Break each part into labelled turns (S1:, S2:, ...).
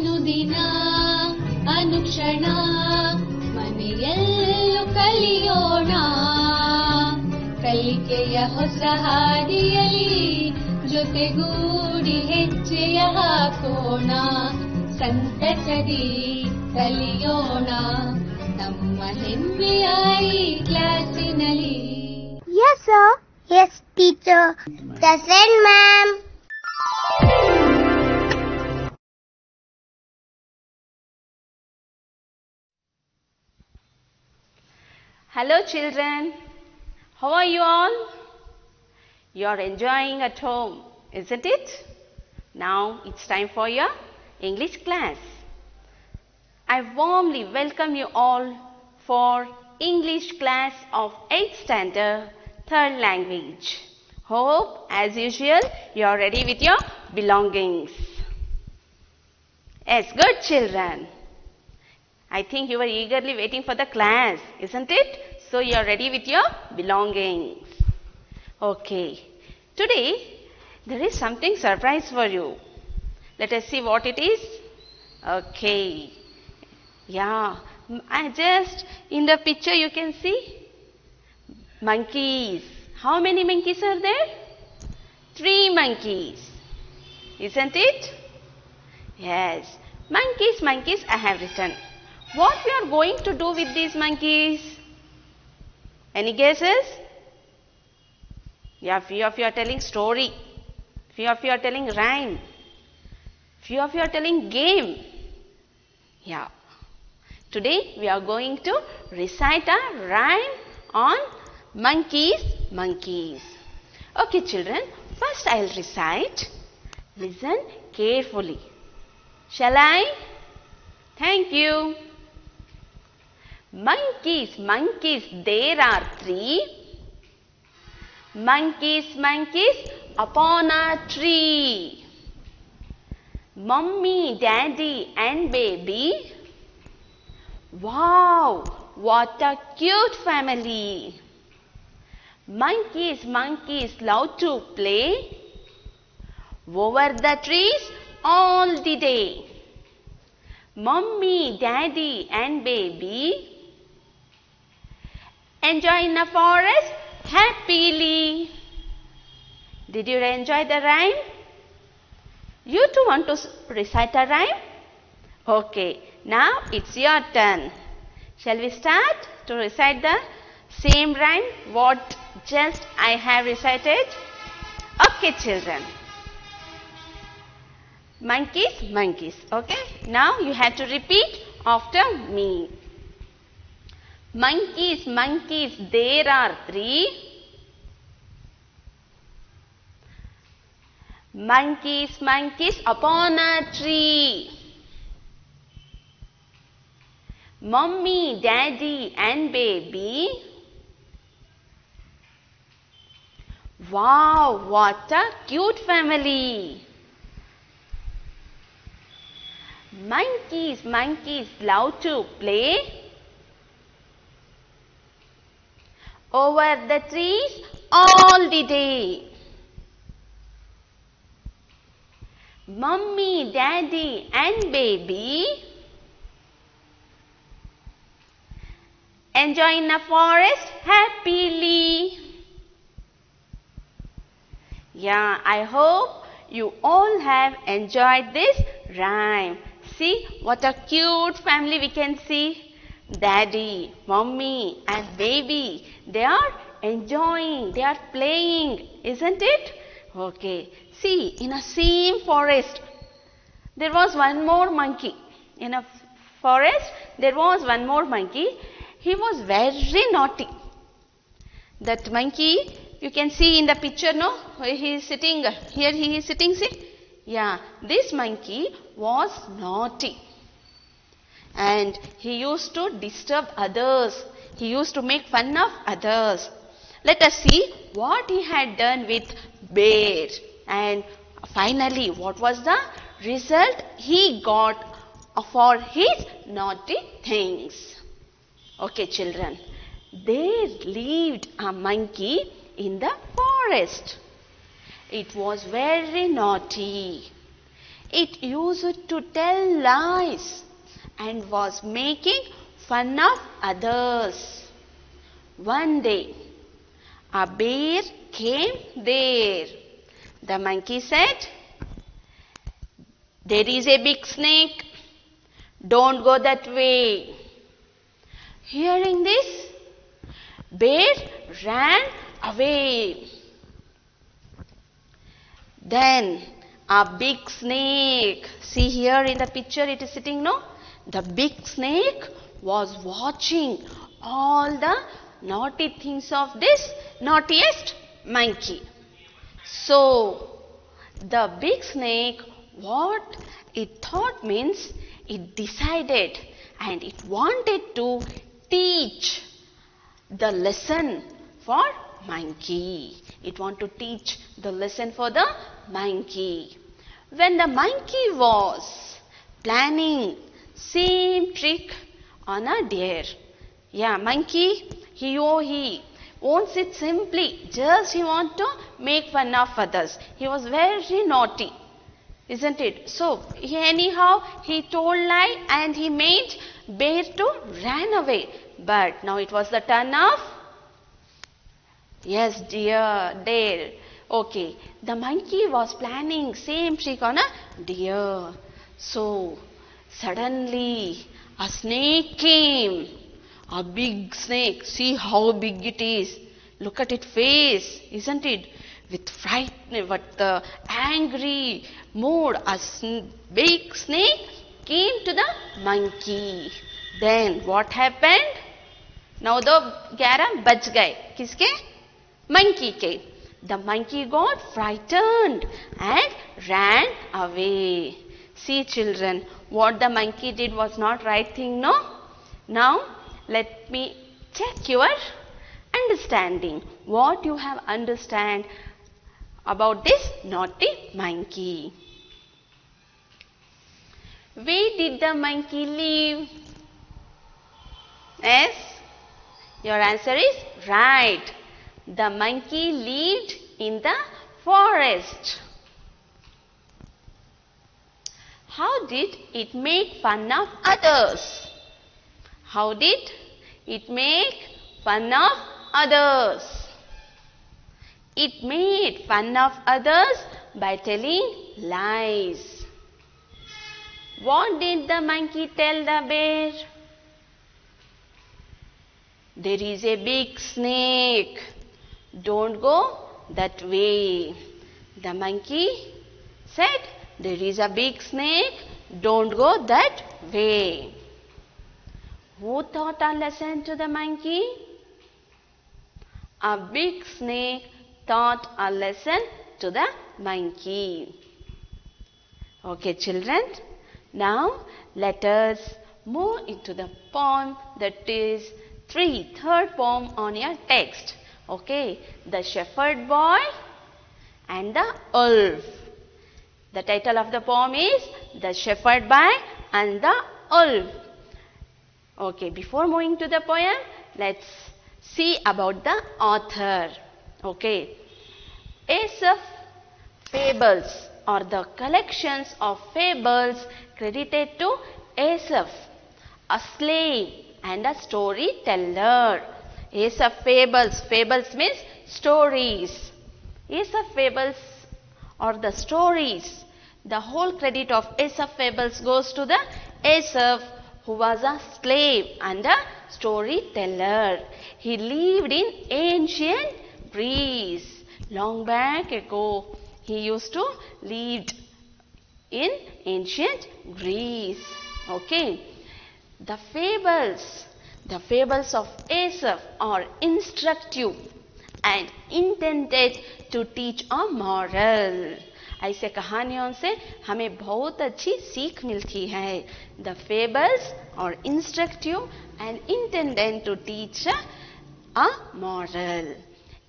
S1: ಅನುದಿನ ಅನುಕ್ಷಣ ಮನೆಯಲ್ಲೂ ಕಲಿಯೋಣ ಕಲಿಕೆಯ ಹೊಸ ಹಾದಿಯಲಿ ಜೊತೆಗೂಡಿ ಹೆಜ್ಜೆಯ ಹಾಕೋಣ ಸಂತಸದಿ ಕಲಿಯೋಣ ನಮ್ಮ ಹೆಮ್ಮೆಯ ಈ ಕ್ಲಾಸಿನಲ್ಲಿ
S2: Yes, sir. Yes, teacher.
S3: Hello children, how are you all? You are enjoying at home, isn't it? Now it's time for your English class. I warmly welcome you all for English class of 8th standard, third language. Hope as usual you are ready with your belongings. Yes, good children. I think you were eagerly waiting for the class, isn't it? So you are ready with your belongings. Okay. Today there is something surprise for you. Let us see what it is. Okay. Yeah. I just in the picture you can see monkeys. How many monkeys are there? Three monkeys. Isn't it? Yes. Monkeys, monkeys I have written. What we are going to do with these monkeys? Any guesses? Yeah, few of you are telling story. Few of you are telling rhyme. Few of you are telling game. Yeah. Today we are going to recite a rhyme on monkeys, monkeys. Okay children, first I will recite. Listen carefully. Shall I? Thank you. Monkeys, monkeys, there are three. Monkeys, monkeys, upon a tree. Mummy, daddy, and baby. Wow, what a cute family. Monkeys, monkeys, love to play. Over the trees all the day. Mummy, daddy, and baby enjoy in a forest happily. Did you enjoy the rhyme? You too want to recite a rhyme? Okay, now it's your turn. Shall we start to recite the same rhyme what just I have recited? Okay, children. Monkeys, monkeys. Okay, now you have to repeat after me. Monkeys, monkeys, there are three. Monkeys, monkeys upon a tree. Mummy, daddy, and baby. Wow, what a cute family. Monkeys, monkeys love to play. Over the trees all the day. Mummy, daddy, and baby enjoy in a forest happily. Yeah, I hope you all have enjoyed this rhyme. See what a cute family we can see. Daddy, mommy, and baby, they are enjoying, they are playing, isn't it? Okay, see, in a same forest, there was one more monkey. In a forest, there was one more monkey. He was very naughty. That monkey, you can see in the picture, no? He is sitting, here he is sitting, see? Yeah, this monkey was naughty. And he used to disturb others. He used to make fun of others. Let us see what he had done with bear. And finally, what was the result he got for his naughty things? Okay, children. There lived a monkey in the forest. It was very naughty. It used to tell lies and was making fun of others. One day, a bear came there. The monkey said, There is a big snake. Don't go that way. Hearing this, bear ran away. Then a big snake, see here in the picture it is sitting no? The big snake was watching all the naughty things of this naughtiest monkey. So the big snake what it thought means it decided and it wanted to teach the lesson for monkey. It want to teach the lesson for the monkey. When the monkey was planning same trick on a deer. Yeah, monkey, he oh he won't sit simply, just he want to make fun of others. He was very naughty, isn't it? So, he, anyhow, he told lie and he made bear to run away. But now it was the turn of Yes, dear, deer. Okay, the monkey was planning same trick on a deer. So, Suddenly, a snake came. A big snake. See how big it is. Look at its face, isn't it? With fright, but the angry mood, a sn big snake came to the monkey. Then what happened? Now the garam bach guy. Kiske? Monkey came. The monkey got frightened and ran away see children what the monkey did was not right thing no? Now let me check your understanding. What you have understand about this naughty monkey? Where did the monkey live yes? Your answer is right. The monkey lived in the forest. How did it make fun of others? How did it make fun of others? It made fun of others by telling lies. What did the monkey tell the bear? There is a big snake. Don't go that way. The monkey said, There is a big snake. Don't go that way. Who taught a lesson to the monkey? A big snake taught a lesson to the monkey. Okay, children. Now let us move into the poem that is three, third poem on your text. Okay, the shepherd boy and the wolf. The title of the poem is The Shepherd Boy and the Wolf. Okay, before moving to the poem, let's see about the author. Okay, Aesop fables are the collections of fables credited to Aesop, a slave and a storyteller. Aesop fables, fables means stories. Aesop fables are the stories. The whole credit of Aesop fables goes to the Aesop who was a slave and a storyteller. He lived in ancient Greece. Long back ago, he used to live in ancient Greece. Okay. The fables, the fables of Aesop are instructive and intended to teach a moral ऐसे कहानियों से हमें बहुत अच्छी सीख मिलती है। The fables are instructive and intended to teach a moral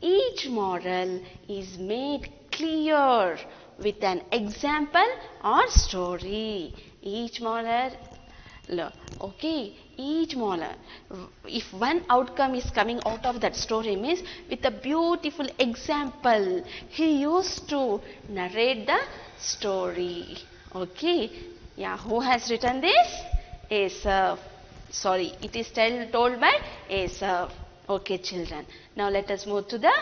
S3: each moral is made clear with an example or story each moral low okay. Each moral, if one outcome is coming out of that story means with a beautiful example, he used to narrate the story. Okay. Yeah, who has written this? Aesop. Sorry, it is tell, told by Aesop. Okay, children. Now let us move to the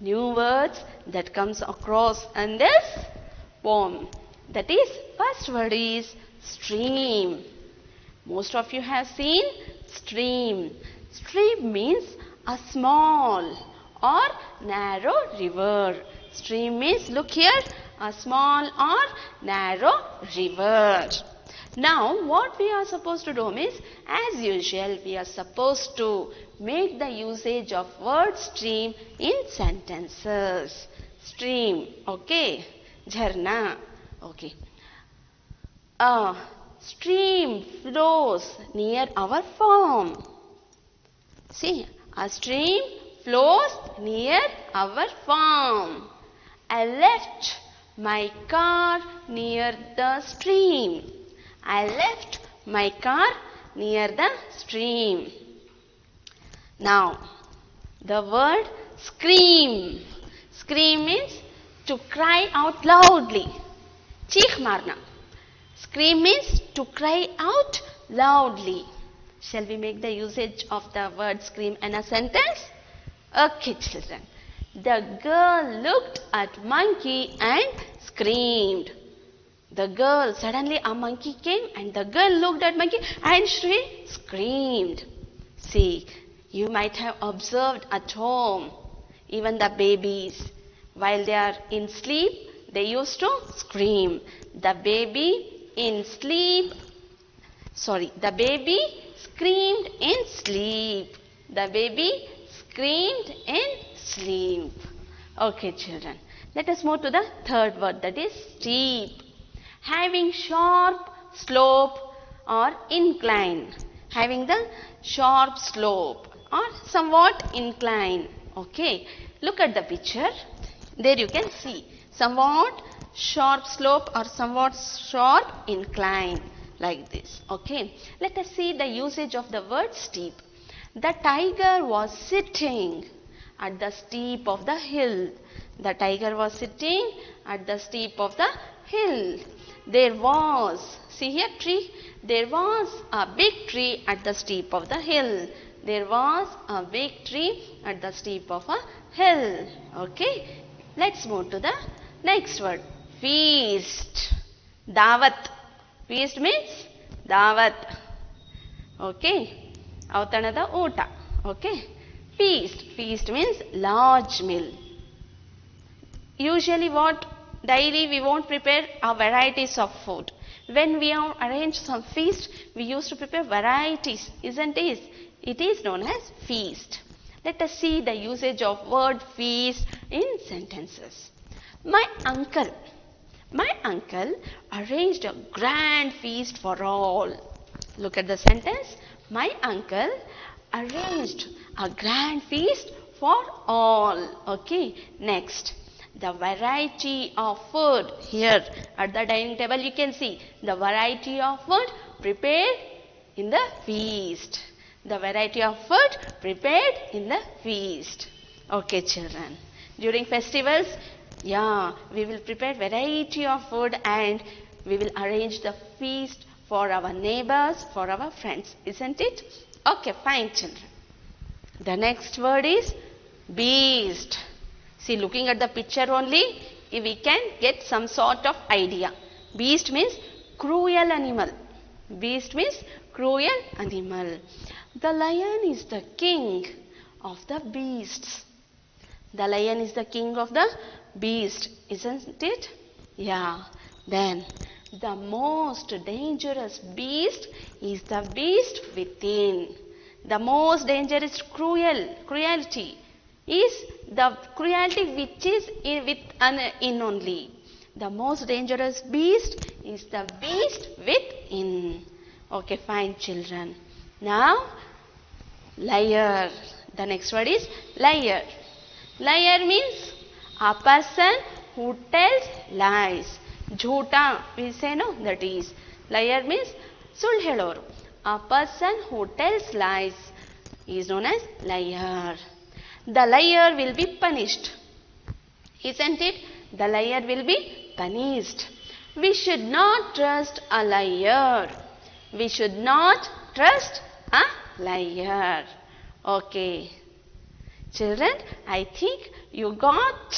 S3: new words that comes across in this poem. That is, first word is stream. Most of you have seen stream. Stream means a small or narrow river. Stream means, look here, a small or narrow river. Now, what we are supposed to do is, as usual, we are supposed to make the usage of word stream in sentences. Stream, okay. Jharna, okay. A stream flows near our farm. See, a stream flows near our farm. I left my car near the stream. I left my car near the stream. Now, the word scream. Scream means to cry out loudly. Cheek marna. Scream means to cry out loudly. Shall we make the usage of the word scream in a sentence? Okay, children. The girl looked at monkey and screamed. The girl, suddenly a monkey came and the girl looked at monkey and she screamed. See, you might have observed at home, even the babies, while they are in sleep, they used to scream. The baby in sleep, sorry, the baby screamed in sleep. The baby screamed in sleep. Okay, children. Let us move to the third word that is steep. Having sharp slope or incline. Having the sharp slope or somewhat incline. Okay. Look at the picture. There you can see somewhat sharp slope or somewhat sharp incline like this. Okay. Let us see the usage of the word steep. The tiger was sitting at the steep of the hill. The tiger was sitting at the steep of the hill. There was, see here tree, there was a big tree at the steep of the hill. There was a big tree at the steep of a hill. Okay. Let's move to the next word Feast. Dawat. Feast means dawat. Okay. ಔತಣದ ಊಟ okay feast feast means large meal usually what daily we won't prepare a varieties of food when we are arrange some feast we used to prepare varieties isn't it it is known as feast let us see the usage of word feast in sentences my uncle my uncle arranged a grand feast for all look at the sentence my uncle arranged a grand feast for all. Okay, next. The variety of food here at the dining table you can see the variety of food prepared in the feast. The variety of food prepared in the feast. Okay, children. During festivals, yeah, we will prepare variety of food and we will arrange the feast for our neighbors, for our friends, isn't it? Okay, fine, children. The next word is beast. See, looking at the picture only, we can get some sort of idea. Beast means cruel animal. Beast means cruel animal. The lion is the king of the beasts. The lion is the king of the beast, isn't it? Yeah. Then the most dangerous beast is the beast within. The most dangerous cruel cruelty is the cruelty which is in, with an in only. The most dangerous beast is the beast within. Okay, fine, children. Now, liar. The next word is liar. Liar means a person who tells lies. Jhota, we say no, that is. Liar means ಸುಳ್ಳು ಹೇಳೋರು A person who tells lies is known as liar. The liar will be punished. Isn't it? The liar will be punished. We should not trust a liar. We should not trust a liar. Okay. Children, I think you got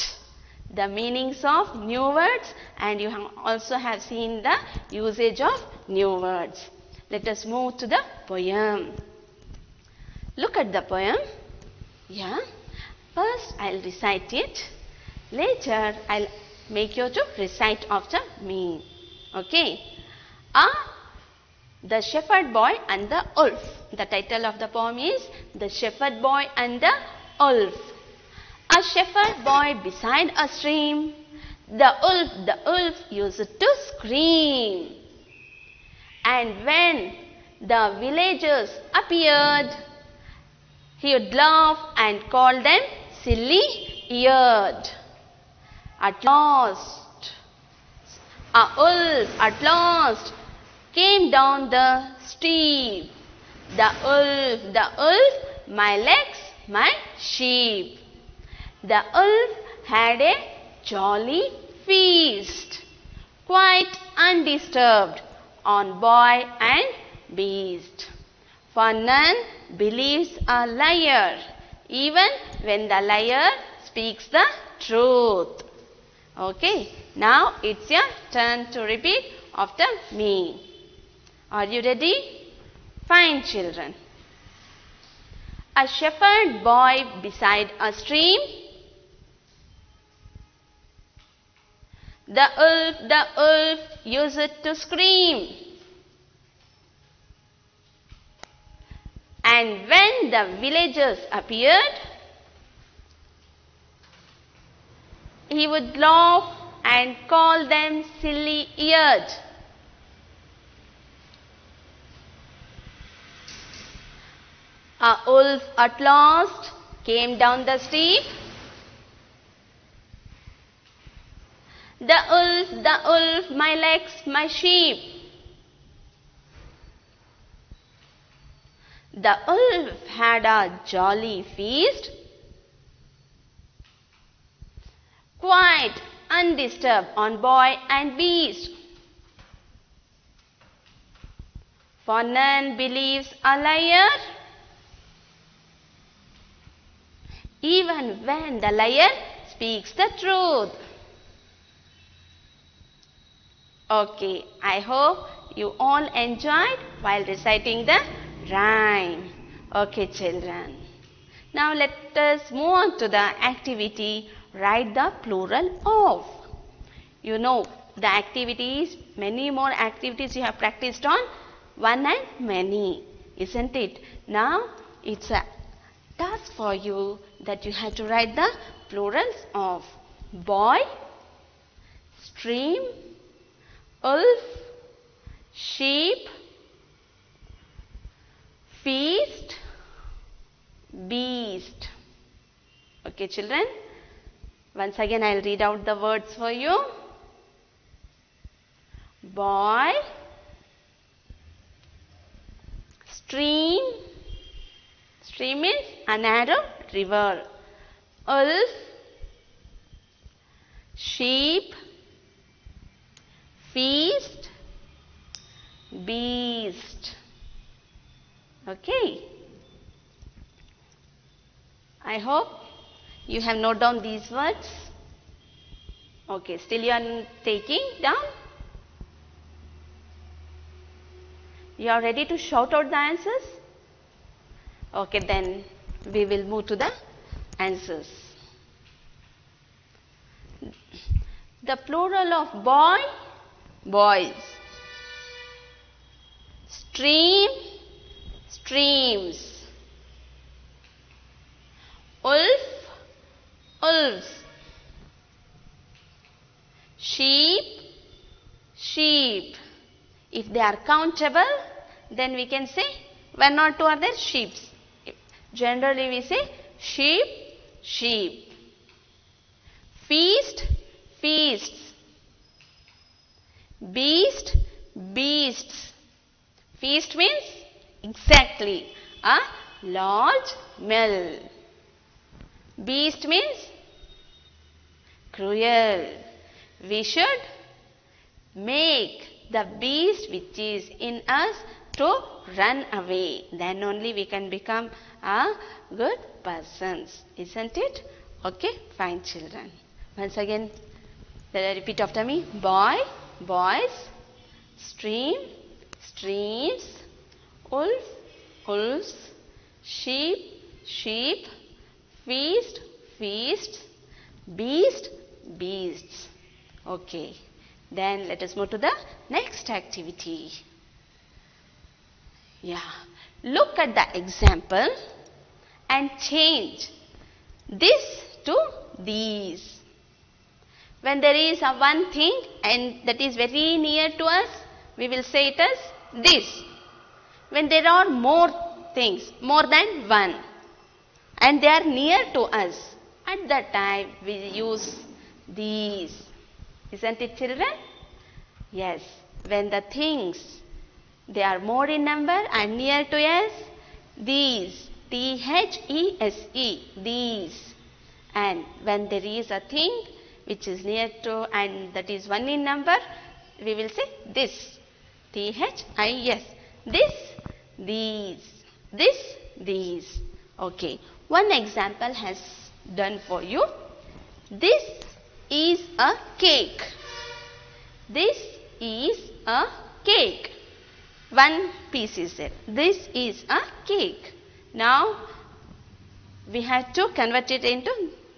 S3: the meanings of new words and you have also have seen the usage of new words. Let us move to the poem. Look at the poem. Yeah. First I'll recite it. Later I'll make you to recite after me. Okay. Ah, the shepherd boy and the wolf. The title of the poem is The Shepherd Boy and the Wolf. A shepherd boy beside a stream. The wolf, the wolf used to scream. And when the villagers appeared, he would laugh and call them silly eared. At last, a wolf at last came down the steep. The wolf, the wolf, my legs, my sheep. The wolf had a jolly feast, quite undisturbed on boy and beast. For none believes a liar, even when the liar speaks the truth. Okay, now it's your turn to repeat after me. Are you ready? Fine, children. A shepherd boy beside a stream. The wolf, the wolf used to scream. And when the villagers appeared, he would laugh and call them silly eared. A wolf at last came down the steep. The wolf, the wolf, my legs, my sheep. The wolf had a jolly feast, quite undisturbed on boy and beast. For none believes a liar, even when the liar speaks the truth. Okay, I hope you all enjoyed while reciting the rhyme. Okay, children. Now let us move on to the activity write the plural of. You know the activities, many more activities you have practiced on one and many, isn't it? Now it's a task for you that you have to write the plurals of boy, stream, wolf, sheep, feast, beast. Okay, children. Once again, I'll read out the words for you. Boy, stream, stream is a narrow river. Wolf, sheep, feast, beast. Okay. I hope you have noted down these words. Okay, still you are taking down? You are ready to shout out the answers? Okay, then we will move to the answers. The plural of boy, boys. Stream, streams. Wolf, wolves. Sheep, sheep. If they are countable, then we can say one or two are there sheep. Generally we say sheep, sheep. Feast, feasts. Beast, beasts. Feast means exactly a large meal. Beast means cruel. We should make the beast which is in us to run away. Then only we can become a good persons. Isn't it? Okay, fine children. Once again, repeat after me. Boy, boys, stream, streams, wolf, wolves, sheep, sheep, feast, feasts, beast, beasts. Okay. Then let us move to the next activity. Yeah. Look at the example and change this to these. When there is a one thing and that is very near to us, we will say it as this. When there are more things, more than one, and they are near to us, at that time we use these. Isn't it children? Yes. When the things, they are more in number and near to us, these. T-H-E-S-E, these. And when there is a thing which is near to and that is one in number, we will say this. T-H-I-S. This, these. This, these. Okay. One example has done for you. This is a cake. This is a cake. One piece is there. This is a cake. Now we have to convert it into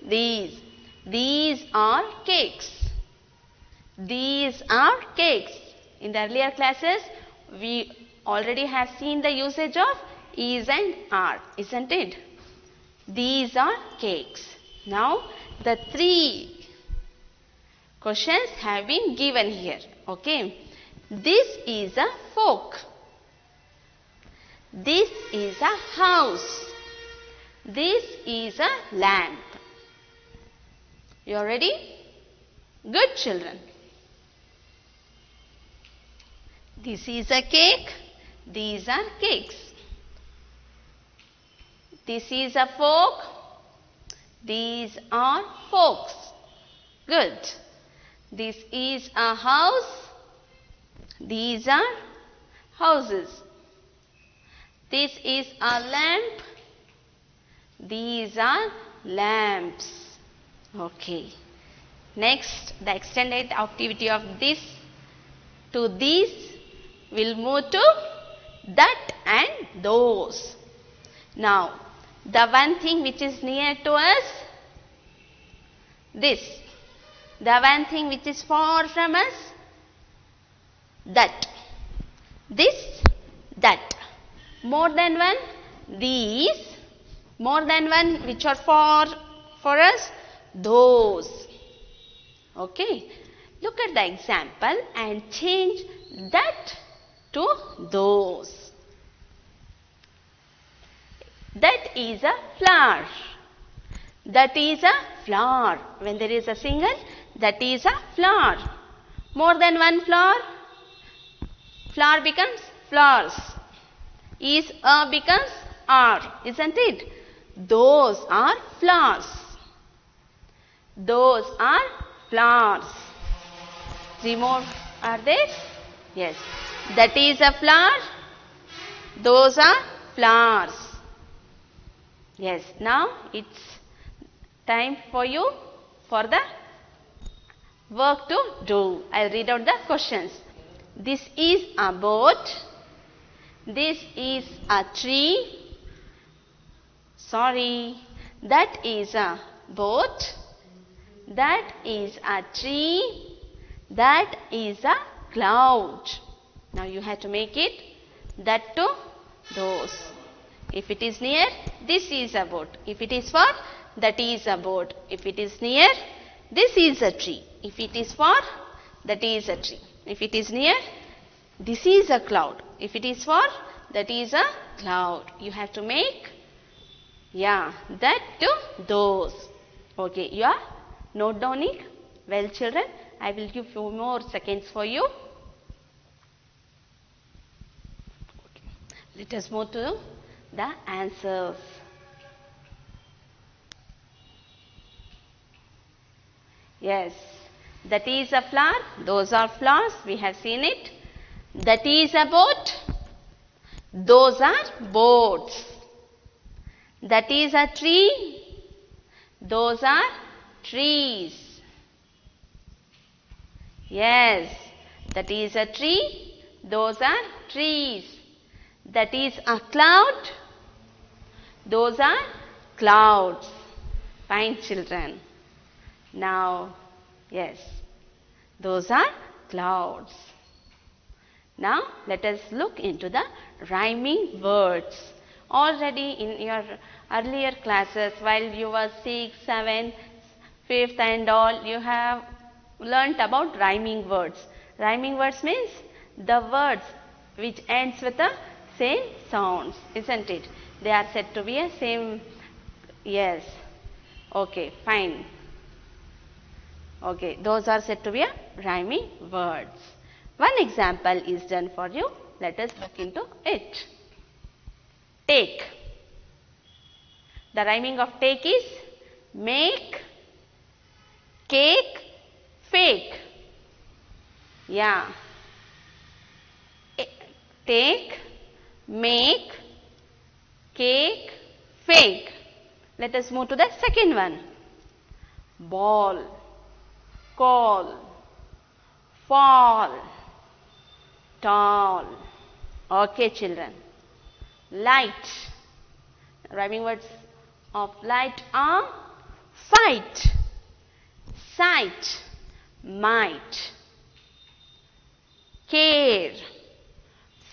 S3: these. These are cakes. These are cakes. In the earlier classes, we already have seen the usage of is and are, isn't it? These are cakes. Now, the three questions have been given here. Okay. This is a fork. This is a house. This is a lamp. You are ready? Good children. This is a cake. These are cakes. This is a fork. These are forks. Good. This is a house. These are houses. This is a lamp. These are lamps. Okay. Next, the extended activity of this to these will move to that and those. Now, the one thing which is near to us, this. The one thing which is far from us, that. This, that. More than one, these. More than one which are far for us, those. Okay. Look at the example and change that to those. That is a flower. That is a flower. When there is a single, that is a flower. More than one flower, flower becomes flowers. Is a becomes are, isn't it? Those are flowers. Those are flowers. Three more are there? Yes. That is a flower. Those are flowers. Yes. Now it's time for you for the work to do. I'll read out the questions. This is a boat. This is a tree. Sorry. That is a boat. That is a tree. That is a cloud. Now you have to make it that to those. If it is near, this is a boat. If it is far, that is a boat. If it is near, this is a tree. If it is far, that is a tree. If it is near, this is a cloud. If it is far, that is a cloud. You have to make, yeah, that to those. Okay, you are note down it. Well, children, I will give few more seconds for you. Let us move to the answers. Yes, That is a flower. Those are flowers. We have seen it. That is a boat. Those are boats. That is a tree. Those are trees. Yes, that is a tree. Those are trees. That is a cloud. Those are clouds. Fine children. Now, yes, those are clouds. Now, let us look into the rhyming words. Already in your earlier classes, while you were 6, 7, 5th and all, you have learnt about rhyming words. Rhyming words means the words which ends with the same sounds, isn't it? They are said to be a same, yes. Okay, fine. Okay, those are said to be a rhyming words. One example is done for you. Let us look into it. Take. The rhyming of take is make, cake, fake. Yeah. E- Take, make, cake, fake. Let us move to the second one. Ball, call, fall, tall. Okay, children. Light. Rhyming words of light are fight, sight, might, care,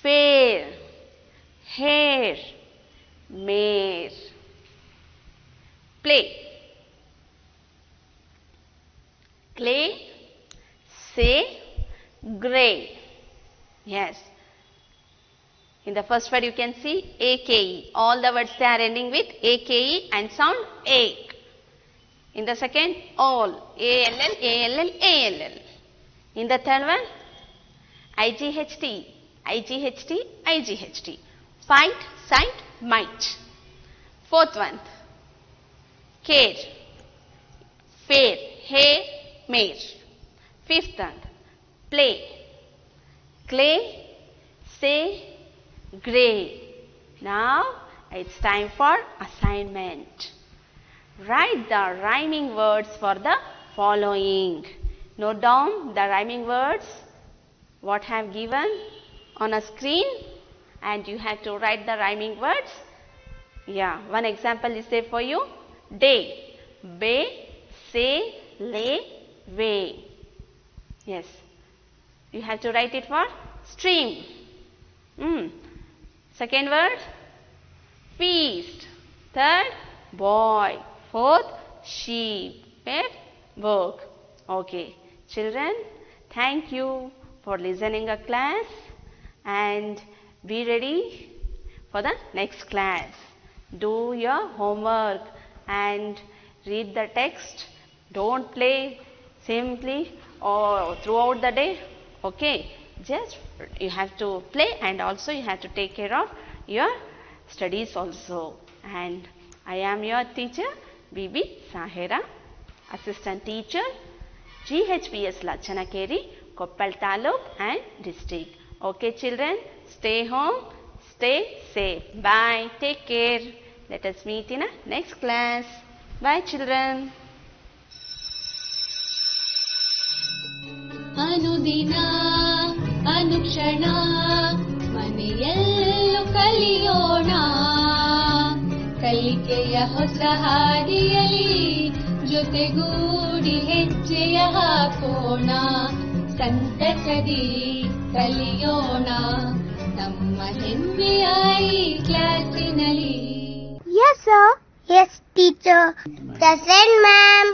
S3: fair, hair, mare, play, clay, say, grey. Yes. In the first word you can see AKE. All the words they are ending with AKE and sound A. In the second all ALL, ALL, ALL. In the third one I-G-H-T, I-G-H-T, I-G-H-T. IGHT, IGHT. Fight, sight, might. Fourth one care, fair, hay, mare. Fifth one play, clay, say, grey. Now it's time for assignment. Write the rhyming words for the following. Note down the rhyming words what I have given on a screen and you have to write the rhyming words. Yeah, one example is there for you. Day, bay, say, lay, way. Yes, you have to write it for stream. Mm. Second word, feast. Third, boy. Fourth, sheep. Fifth, book. Okay, children, thank you for listening a class and be ready for the next class. Do your homework and read the text. Don't play simply or throughout the day. Okay, just you have to play and also you have to take care of your studies also. And I am your teacher, Bibi Sahera, assistant teacher, GHPS Lachanakeri, Koppal Taluk and district. Okay, children, stay home, stay safe. Bye. Take care. Let us meet in a next class. Bye, children.
S1: ಅನುದಿನ ಅನುಕ್ಷಣ ಮನೆಯಲ್ಲೂ ಕಲಿಯೋಣ ಕಲಿಕೆಯ ಹೊಸ ಹಾದಿಯಲಿ ಜೊತೆಗೂಡಿ ಹೆಜ್ಜೆಯ ಹಾಕೋಣ ಸಂತಸದಿ ಕಲಿಯೋಣ ನಮ್ಮ ಹೆಮ್ಮೆಯ ಈ ಕ್ಲಾಸಿನಲ್ಲಿ
S2: Yes, sir. Yes, teacher. Present, ma'am.